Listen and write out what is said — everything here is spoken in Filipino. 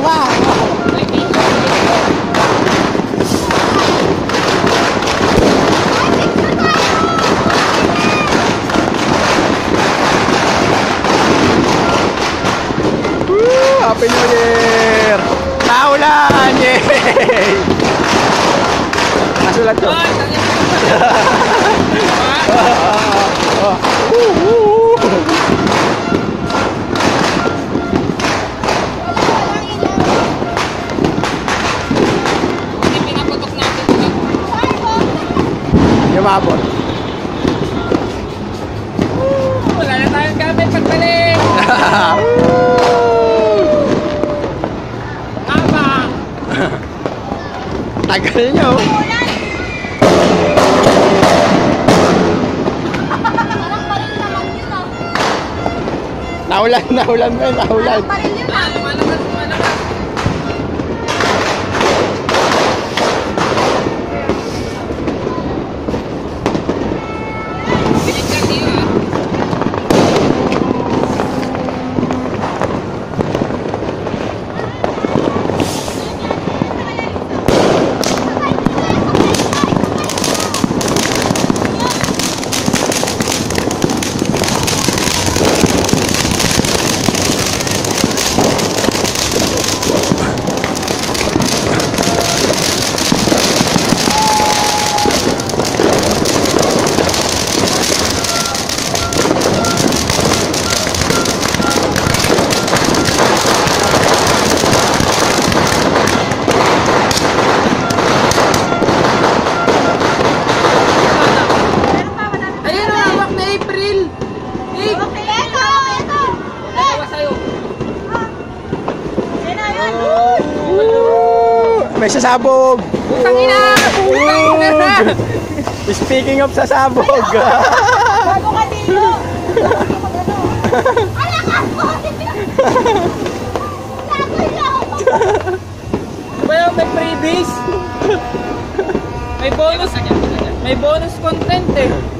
Pak. HP-nya anjir. Tahu lah anjir. Masuk lah tuh. Oh, oh, oh. Uh, uh, uh. Yumabot. Wala na tayong gamit pagbalik. Aba. Tagal nyo. Ah. Naulan, naulan ba? Naulan. Parang baril yun Ah, May sasabog. Putang ina! Putang ina! Speaking of sasabog. Bago ka dito. Lagoy lang. Ba yung may freebies? May bonus, may bonus content eh.